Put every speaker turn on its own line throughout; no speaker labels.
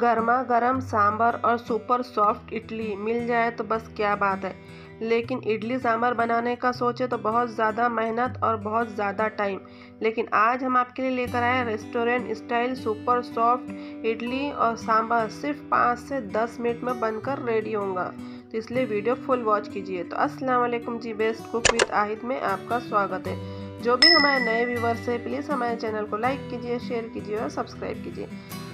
गर्मा गर्म सांभर और सुपर सॉफ्ट इडली। मिल जाए तो बस क्या बात है। लेकिन इडली सांभर बनाने का सोचे तो बहुत ज़्यादा मेहनत और बहुत ज़्यादा टाइम। लेकिन आज हम आपके लिए लेकर आए restaurant style super soft idli और सांभर सिर्फ़ पाँच से दस मिनट में बनकर रेडी होगा तो इसलिए वीडियो फुल वॉच कीजिए। तो अस्सलाम वालेकुम जी, बेस्ट कुक विद आहिद में आपका स्वागत है। जो भी हमारे नए व्यूवर्स है, प्लीज़ हमारे चैनल को लाइक कीजिए, शेयर कीजिए और सब्सक्राइब कीजिए।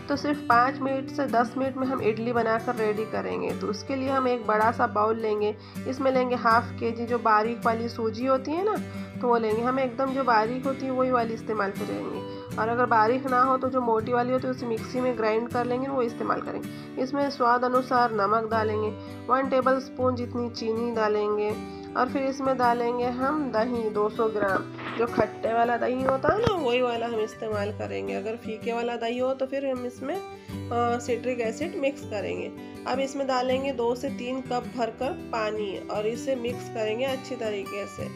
तो सिर्फ़ पाँच मिनट से दस मिनट में हम इडली बनाकर रेडी करेंगे। तो उसके लिए हम एक बड़ा सा बाउल लेंगे। इसमें लेंगे हाफ़ के जी जो बारीक वाली सूजी होती है ना तो वो लेंगे। हम एकदम जो बारीक होती है, वही वाली इस्तेमाल करेंगे। और अगर बारीक ना हो तो जो मोटी वाली है, उसे मिक्सी में ग्राइंड कर लेंगे, वो इस्तेमाल करेंगे। इसमें स्वाद अनुसार नमक डालेंगे, वन टेबल स्पून जितनी चीनी डालेंगे, और फिर इसमें डालेंगे हम दही 200 ग्राम। जो खट्टे वाला दही होता है ना, वही वाला हम इस्तेमाल करेंगे। अगर फीके वाला दही हो तो फिर हम इसमें सिट्रिक एसिड मिक्स करेंगे। अब इसमें डालेंगे दो से तीन कप भरकर पानी, और इसे मिक्स करेंगे अच्छी तरीके से।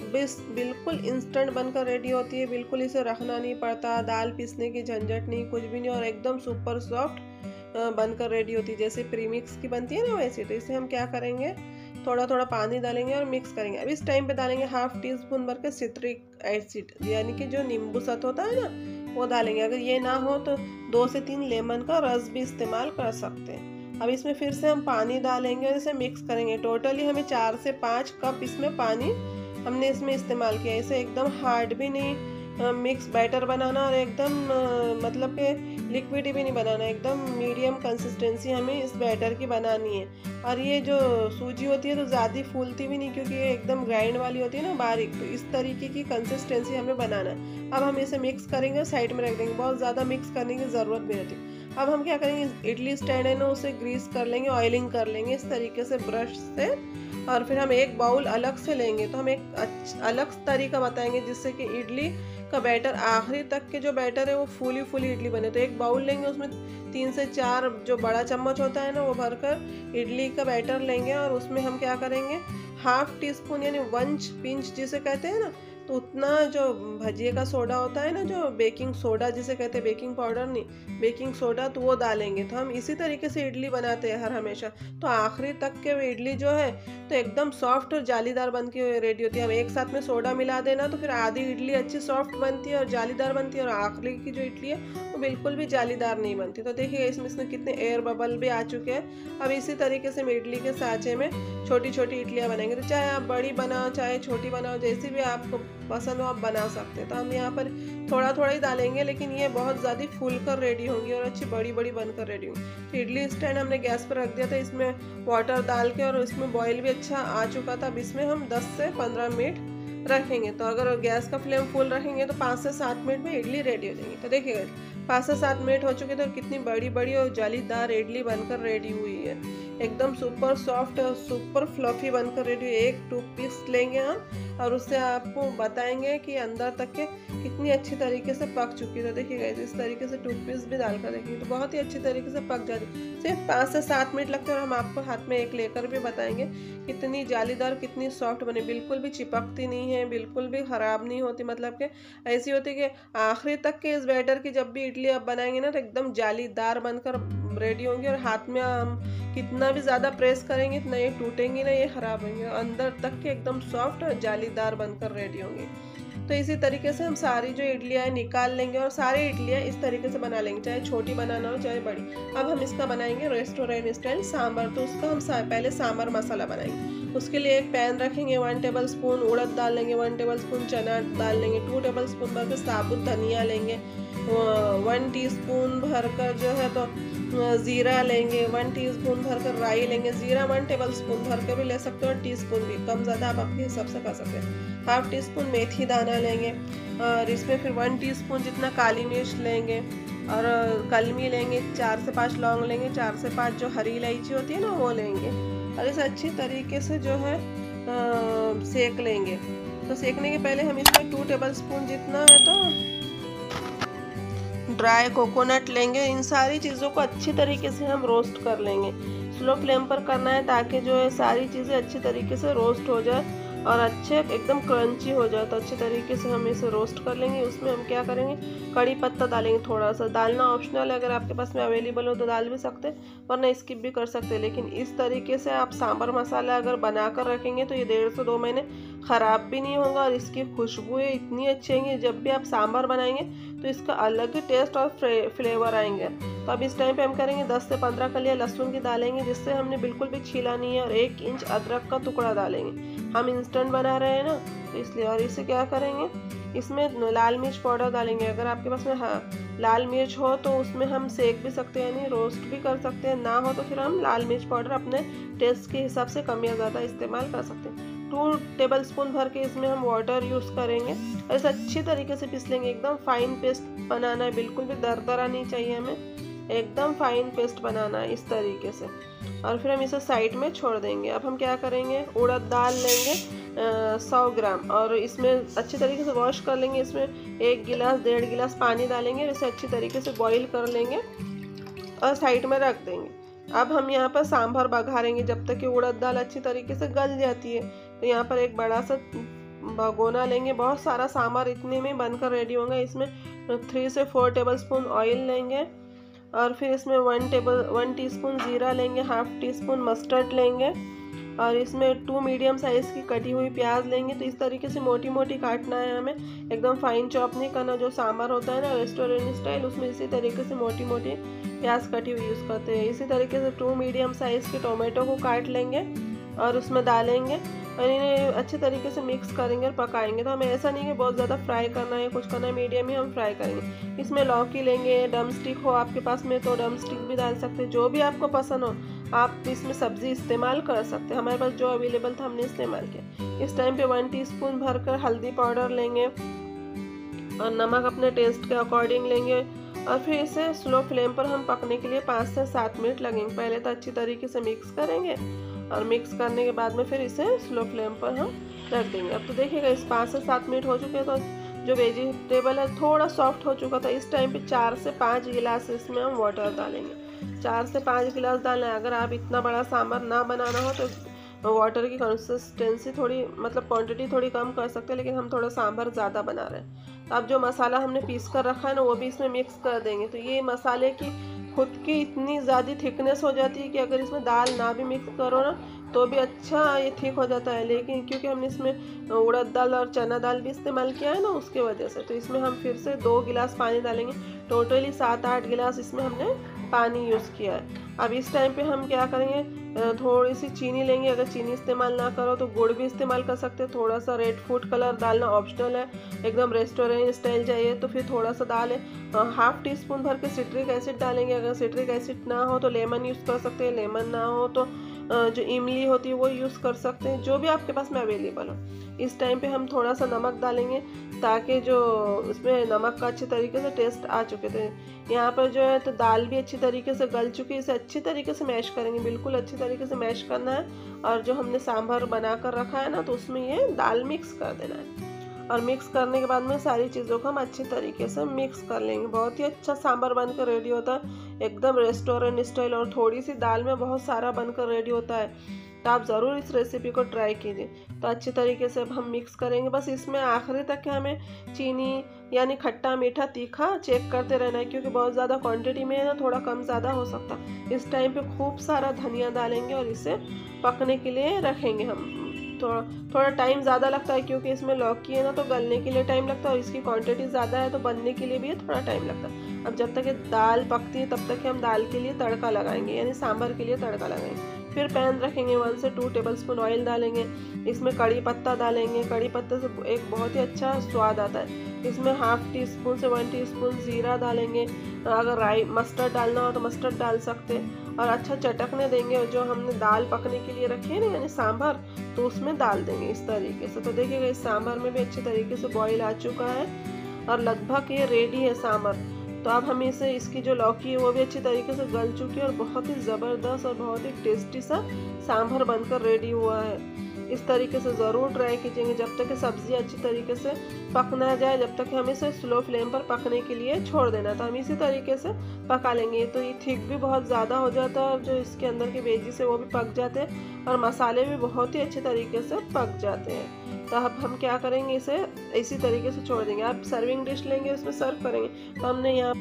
बिल्कुल इंस्टेंट बनकर रेडी होती है, बिल्कुल इसे रखना नहीं पड़ता, दाल पीसने की झंझट नहीं, कुछ भी नहीं, और एकदम सुपर सॉफ्ट बनकर रेडी होती है। जैसे प्रीमिक्स की बनती है ना वैसे तो इसे हम क्या करेंगे? थोड़ा थोड़ा पानी डालेंगे और मिक्स करेंगे। अब इस टाइम पे डालेंगे हाफ़ टी स्पून भर के सिट्रिक एसिड यानी कि जो नींबू सत होता है ना, वो डालेंगे। अगर ये ना हो तो दो से तीन लेमन का रस भी इस्तेमाल कर सकते हैं। अब इसमें फिर से हम पानी डालेंगे और इसे मिक्स करेंगे। टोटली हमें चार से पाँच कप इसमें पानी हमने इसमें इस्तेमाल किया इसे एकदम हार्ड भी नहीं मिक्स बैटर बनाना और एकदम मतलब कि लिक्विड भी नहीं बनाना, एकदम मीडियम कंसिस्टेंसी हमें इस बैटर की बनानी है। और ये जो सूजी होती है तो ज़्यादा फूलती भी नहीं क्योंकि ये एकदम ग्राइंड वाली होती है ना बारीक तो इस तरीके की कंसिस्टेंसी हमें बनाना है। अब हम इसे मिक्स करेंगे साइड में रख देंगे। बहुत ज़्यादा मिक्स करने की ज़रूरत भी नहीं अब हम क्या करेंगे, इडली स्टैंड है ना, उसे ग्रीस कर लेंगे ऑयलिंग कर लेंगे, इस तरीके से ब्रश से और फिर हम एक बाउल अलग से लेंगे तो हम एक अलग तरीका बताएँगे जिससे कि इडली का बैटर आखिरी तक के जो बैटर है वो फूली फूली इडली बने। तो एक बाउल लेंगे, उसमें तीन से चार जो बड़ा चम्मच होता है ना, वो भरकर इडली का बैटर लेंगे और उसमें हम क्या करेंगे, हाफ़ टी स्पून यानी वन पिंच जिसे कहते हैं ना तो उतना जो भजिए का सोडा होता है ना, जो बेकिंग सोडा जिसे कहते हैं, बेकिंग पाउडर नहीं, बेकिंग सोडा तो वो डालेंगे। तो हम इसी तरीके से इडली बनाते हैं हर हमेशा। तो आखिरी तक के इडली जो है तो एकदम सॉफ्ट और जालीदार बन के रेडी होती है। हम एक साथ में सोडा मिला देना तो फिर आधी इडली अच्छी सॉफ्ट बनती है और जालीदार बनती है, और आखिरी की जो इडली है, वो बिल्कुल भी जालीदार नहीं बनती। तो देखिए, इसमें इसमें कितने एयर बबल भी आ चुके हैं। अब इसी तरीके से हम इडली के साँचे में छोटी छोटी इडलियाँ बनाएँगे। तो चाहे आप बड़ी बनाओ, चाहे छोटी बनाओ, जैसी भी आपको पसंद हो आप बना सकते हैं। तो हम यहाँ पर थोड़ा थोड़ा ही डालेंगे, लेकिन ये बहुत ज़्यादा फूल कर रेडी होंगी और अच्छी बड़ी बड़ी बनकर रेडी होंगी। तो इडली स्टैंड हमने गैस पर रख दिया था, इसमें वाटर डाल के और इसमें बॉयल भी अच्छा आ चुका था। अब इसमें हम 10 से 15 मिनट रखेंगे। तो अगर गैस का फ्लेम फुल रखेंगे तो पाँच से सात मिनट में इडली रेडी हो जाएँगी। तो देखिएगा, पाँच से सात मिनट हो चुके थे और कितनी बड़ी बड़ी और जालीदार इडली बनकर रेडी हुई है। एकदम सुपर सॉफ्ट और सुपर फ्लफी बनकर रेडी हुई एक टू पीस लेंगे हम। और उससे आपको बताएँगे कि अंदर तक के कितनी अच्छी तरीके से पक चुकी है तो देखिएगा इस तरीके से टूथपीस भी डालकर देखेंगे तो बहुत ही अच्छी तरीके से पक जाती है। सिर्फ़ पाँच से सात मिनट लगते हैं और हम आपको हाथ में एक लेकर भी बताएँगे कितनी जालीदार, कितनी सॉफ्ट बने। बिल्कुल भी चिपकती नहीं है, बिल्कुल भी ख़राब नहीं होती। मतलब कि ऐसी होती कि आखिरी तक के इस बैटर की जब भी इडली आप बनाएँगे ना तो एकदम जालीदार बनकर रेडी होंगी और हाथ में हम कितना भी ज़्यादा प्रेस करेंगे, इतना ये टूटेंगी ना, ये ख़राब होंगे। अंदर तक के एकदम सॉफ्ट और जालीदार बनकर रेडी होंगी। तो इसी तरीके से हम सारी जो इडलियाँ निकाल लेंगे और सारी इडलियाँ इस तरीके से बना लेंगे चाहे छोटी बनाना हो चाहे बड़ी। अब हम इसका बनाएँगे रेस्टोरेंट स्टाइल सांभर। तो उसका हम सा, पहले सांभर मसाला बनाएँगे। उसके लिए एक पैन रखेंगे वन टेबल स्पून उड़द डाल लेंगे वन टेबल स्पून चना डाल लेंगे टू टेबल स्पून भर के साबुत धनिया लेंगे वन टी स्पून भरकर जो है तो ज़ीरा लेंगे वन टीस्पून भर कर राई लेंगे ज़ीरा वन टेबल स्पून भर कर भी ले सकते हो और टी स्पून भी कम ज़्यादा आप अपने हिसाब से कर सकते हैं। हाफ़ टी स्पून मेथी दाना लेंगे और इसमें फिर वन टीस्पून जितना काली मिर्च लेंगे और कलमी लेंगे चार से पाँच लौंग लेंगे चार से पाँच जो हरी इलायची होती है ना वो लेंगे। और इसे अच्छी तरीके से जो है आ, सेक लेंगे। तो सेकने के पहले हम इसमें टू टेबल स्पून जितना है तो ड्राई कोकोनट लेंगे। इन सारी चीज़ों को अच्छी तरीके से हम रोस्ट कर लेंगे। स्लो फ्लेम पर करना है ताकि जो है सारी चीज़ें अच्छी तरीके से रोस्ट हो जाए और अच्छे, एकदम क्रंची हो जाए। तो अच्छे तरीके से हम इसे रोस्ट कर लेंगे। उसमें हम क्या करेंगे? कड़ी पत्ता डालेंगे थोड़ा सा। डालना ऑप्शनल है। अगर आपके पास में अवेलेबल हो तो डाल भी सकते, वरना स्किप भी कर सकते लेकिन इस तरीके से आप सांभर मसाला अगर बना कर रखेंगे तो ये डेढ़ से दो महीने ख़राब भी नहीं होगा और इसकी खुशबू इतनी अच्छी आएँगी। जब भी आप सांभर बनाएँगे तो इसका अलग ही टेस्ट और फ्लेवर आएँगे। तो अब इस टाइम पे हम करेंगे 10 से 15 कलियाँ लहसुन की डालेंगे जिससे हमने बिल्कुल भी छीला नहीं है और एक इंच अदरक का टुकड़ा डालेंगे। हम इंस्टेंट बना रहे हैं ना तो इसलिए और इसे क्या करेंगे? इसमें लाल मिर्च पाउडर डालेंगे। अगर आपके पास में हाँ, लाल मिर्च हो तो उसमें हम सेक भी सकते हैं यानी रोस्ट भी कर सकते हैं। ना हो तो फिर हम लाल मिर्च पाउडर अपने टेस्ट के हिसाब से कम या ज़्यादा इस्तेमाल कर सकते हैं। टू टेबल स्पून भर के इसमें हम वाटर यूज़ करेंगे। और इसे अच्छी तरीके से पीस लेंगे। एकदम फाइन पेस्ट बनाना है। बिल्कुल भी दरदरा नहीं चाहिए हमें। एकदम फाइन पेस्ट बनाना है इस तरीके से। और फिर हम इसे साइड में छोड़ देंगे। अब हम क्या करेंगे? उड़द दाल लेंगे सौ ग्राम। और इसमें अच्छे तरीके से वॉश कर लेंगे। इसमें एक गिलास, डेढ़ गिलास पानी डालेंगे इसे अच्छी तरीके से बॉईल कर लेंगे और साइड में रख देंगे। अब हम यहाँ पर सांभर बघारेंगे जब तक कि उड़द दाल अच्छी तरीके से गल जाती है। तो यहाँ पर एक बड़ा सा भगोना लेंगे। बहुत सारा सांभर इतने में बनकर रेडी होंगे। इसमें थ्री से फोर टेबल स्पून ऑयल लेंगे और फिर इसमें वन टेबल वन टीस्पून ज़ीरा लेंगे हाफ़ टी स्पून मस्टर्ड लेंगे और इसमें टू मीडियम साइज़ की कटी हुई प्याज लेंगे। तो इस तरीके से मोटी मोटी काटना है हमें। एकदम फाइन चॉप नहीं करना। जो सांभर होता है ना रेस्टोरेंट स्टाइल उसमें इसी तरीके से मोटी मोटी प्याज कटी हुई यूज़ करते हैं। इसी तरीके से टू मीडियम साइज़ के टोमेटो को काट लेंगे और उसमें डालेंगे। और इन्हें अच्छे तरीके से मिक्स करेंगे और पकाएँगे। तो हमें ऐसा नहीं कि बहुत ज़्यादा फ्राई करना है, कुछ करना है मीडियम ही हम फ्राई करेंगे। इसमें लौकी लेंगे डम स्टिक हो आपके पास में तो डम स्टिक भी डाल सकते हैं। जो भी आपको पसंद हो, आप इसमें सब्ज़ी इस्तेमाल कर सकते हैं। हमारे पास जो अवेलेबल था, हमने इस्तेमाल किया। इस टाइम पे वन टीस्पून भरकर हल्दी पाउडर लेंगे और नमक अपने टेस्ट के अकॉर्डिंग लेंगे और फिर इसे स्लो फ्लेम पर हम पकने के लिए पाँच से सात मिनट लगेंगे। पहले तो अच्छी तरीके से मिक्स करेंगे और मिक्स करने के बाद में फिर इसे स्लो फ्लेम पर हम रख देंगे। अब तो देखिएगा, इस पाँच से सात मिनट हो चुके हैं तो जो वेजिटेबल है, थोड़ा सॉफ्ट हो चुका था। इस टाइम पे चार से पाँच गिलास इसमें हम वाटर डालेंगे। चार से पाँच गिलास डालना है। अगर आप इतना बड़ा सांभर ना बनाना हो तो वाटर की कंसिस्टेंसी थोड़ी मतलब क्वांटिटी थोड़ी कम कर सकते हैं, लेकिन हम थोड़ा सांभर ज़्यादा बना रहे हैं। अब जो मसाला हमने पीस कर रखा है ना, वो भी इसमें मिक्स कर देंगे। तो ये मसाले की खुद की इतनी ज़्यादा थिकनेस हो जाती है कि अगर इसमें दाल ना भी मिक्स करो ना तो भी अच्छा ये थिक हो जाता है। लेकिन क्योंकि हमने इसमें उड़द दाल और चना दाल भी इस्तेमाल किया है ना, उसके वजह से तो इसमें हम फिर से दो गिलास पानी डालेंगे। टोटली सात आठ गिलास इसमें हमने पानी यूज़ किया है। अब इस टाइम पे हम क्या करेंगे? थोड़ी सी चीनी लेंगे। अगर चीनी इस्तेमाल ना करो तो गुड़ भी इस्तेमाल कर सकते हैं। थोड़ा सा रेड फ़ूड कलर डालना ऑप्शनल है। एकदम रेस्टोरेंट स्टाइल चाहिए तो फिर थोड़ा सा डालें हाफ़ टी स्पून भर के सिट्रिक एसिड डालेंगे। अगर सिट्रिक एसिड ना हो तो लेमन यूज़ कर सकते हैं। लेमन ना हो तो जो इमली होती है वो यूज़ कर सकते हैं। जो भी आपके पास में अवेलेबल हो। इस टाइम पे हम थोड़ा सा नमक डालेंगे। ताकि जो उसमें नमक का अच्छे तरीके से टेस्ट आ चुके थे। यहाँ पर जो है तो दाल भी अच्छी तरीके से गल चुकी है। इसे अच्छी तरीके से मैश करेंगे। बिल्कुल अच्छी तरीके से मैश करना है। और जो हमने सांभर बना कर रखा है ना तो उसमें ये दाल मिक्स कर देना है। और मिक्स करने के बाद में सारी चीज़ों को हम अच्छे तरीके से मिक्स कर लेंगे। बहुत ही अच्छा सांभर बनकर रेडी होता है। एकदम रेस्टोरेंट स्टाइल और थोड़ी सी दाल में बहुत सारा बनकर रेडी होता है। तो आप ज़रूर इस रेसिपी को ट्राई कीजिए। तो अच्छे तरीके से अब हम मिक्स करेंगे। बस इसमें आखिरी तक हमें चीनी, यानी खट्टा मीठा तीखा चेक करते रहना है, क्योंकि बहुत ज़्यादा क्वांटिटी में है ना, थोड़ा कम ज़्यादा हो सकता। इस टाइम पे खूब सारा धनिया डालेंगे और इसे पकने के लिए रखेंगे हम। थोड़ा थोड़ा टाइम ज़्यादा लगता है, क्योंकि इसमें लौकी है ना तो गलने के लिए टाइम लगता है, और इसकी क्वांटिटी ज़्यादा है तो बनने के लिए भी थोड़ा टाइम लगता है। अब जब तक ये दाल पकती है, तब तक हम दाल के लिए तड़का लगाएँगे, यानी सांभर के लिए तड़का लगाएँगे। फिर पैन रखेंगे वन से टू टेबल स्पून ऑयल डालेंगे, इसमें कड़ी पत्ता डालेंगे। कड़ी पत्ते से एक बहुत ही अच्छा स्वाद आता है। इसमें हाफ़ टी स्पून से वन टी स्पून ज़ीरा डालेंगे। अगर राई, मस्टर्ड डालना हो तो मस्टर्ड डाल सकते और अच्छा चटकने देंगे, और जो हमने दाल पकने के लिए रखी है ना, यानी सांभर तो उसमें डाल देंगे इस तरीके से। तो देखिएगा, इस सांभर में भी अच्छे तरीके से बॉईल आ चुका है। और लगभग ये रेडी है सांभर। तो अब हम इसे, इसकी जो लौकी है, वो भी अच्छी तरीके से गल चुकी है और बहुत ही ज़बरदस्त और बहुत ही टेस्टी सा सांभर बनकर रेडी हुआ है। इस तरीके से ज़रूर ट्राई कीजिएँगे जब तक सब्ज़ी अच्छी तरीके से पक ना जाए, जब तक हमें इसे स्लो फ्लेम पर पकने के लिए छोड़ देना तो हम इसी तरीके से पका लेंगे। तो ये थिक भी बहुत ज़्यादा हो जाता है और जो इसके अंदर के वेजिस है, वो भी पक जाते हैं और मसाले भी बहुत ही अच्छे तरीके से पक जाते हैं। तो अब हम क्या करेंगे इसे इसी तरीके से छोड़ देंगे। आप सर्विंग डिश लेंगे, उसमें सर्व करेंगे। तो हमने यहाँ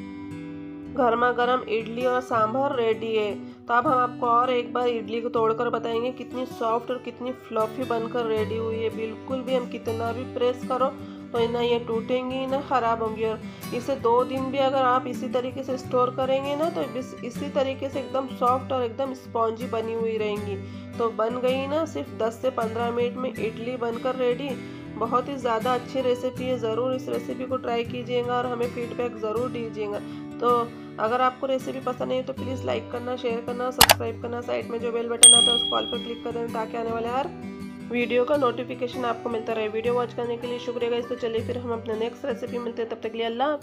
गर्मा गर्म इडली और सांभर रेडी है। तो अब हम आपको और एक बार इडली को तोड़कर बताएँगे, कितनी सॉफ्ट और कितनी फ्लफी बनकर रेडी हुई है। बिल्कुल भी हम कितना भी प्रेस करो तो ना ये टूटेंगी ना ख़राब होंगी। और इसे दो दिन भी अगर आप इसी तरीके से स्टोर करेंगे ना तो इस, तरीके से एकदम सॉफ्ट और एकदम स्पॉन्जी बनी हुई रहेंगी। तो बन गई ना सिर्फ़ 10 से 15 मिनट में इडली बनकर रेडी बहुत ही ज़्यादा अच्छी रेसिपी है ज़रूर इस रेसिपी को ट्राई कीजिएगा और हमें फीडबैक ज़रूर दीजिएगा। तो अगर आपको रेसिपी पसंद है तो प्लीज़ लाइक करना शेयर करना सब्सक्राइब करना। साइड में जो बेल बटन आता है उस कॉल पर क्लिक कर देना ताकि आने वाले हर वीडियो का नोटिफिकेशन आपको मिलता रहे। वीडियो वॉच करने के लिए शुक्रिया तो चलिए फिर हम अपने नेक्स्ट रेसिपी मिलते हैं। तब तक लिए अल्लाह